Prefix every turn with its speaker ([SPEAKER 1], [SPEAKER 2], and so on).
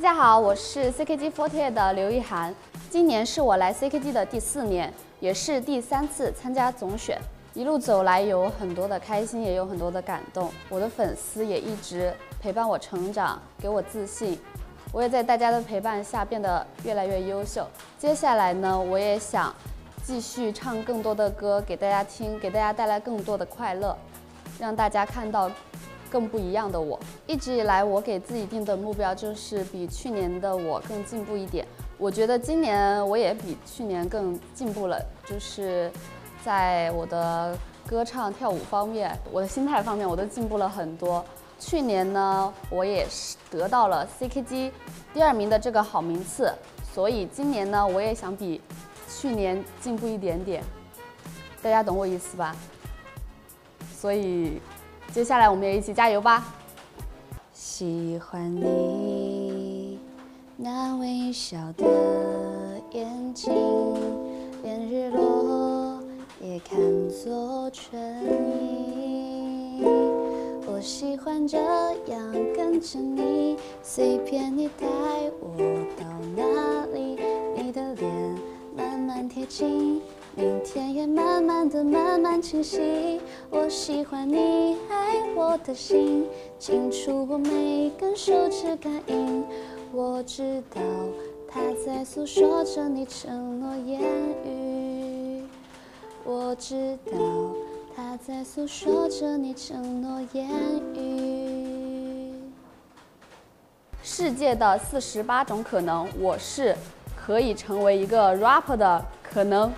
[SPEAKER 1] 大家好，我是 CKG48 的刘一涵。今年是我来 CKG 的第四年，也是第三次参加总选。一路走来，有很多的开心，也有很多的感动。我的粉丝也一直陪伴我成长，给我自信。我也在大家的陪伴下变得越来越优秀。接下来呢，我也想继续唱更多的歌给大家听，给大家带来更多的快乐，让大家看到更不一样的我。一直以来，我给自己定的目标就是比去年的我更进步一点。我觉得今年我也比去年更进步了，就是在我的歌唱、跳舞方面，我的心态方面，我都进步了很多。去年呢，我也是得到了 CKG 第二名的这个好名次，所以今年呢，我也想比去年进步一点点，大家懂我意思吧？所以接下来我们也一起加油吧！喜欢你那微笑的眼睛，连日落也看作春意。我喜欢这样跟着你，随便你带我到哪里，你的脸慢慢贴近，明天也慢慢的慢慢清晰。我喜欢你爱我的心，清楚我每根手指感应。我知道他在诉说着你承诺言语，我知道。他在诉说着你承诺言语。世界的四十八种可能，我是可以成为一个 rapper 的可能。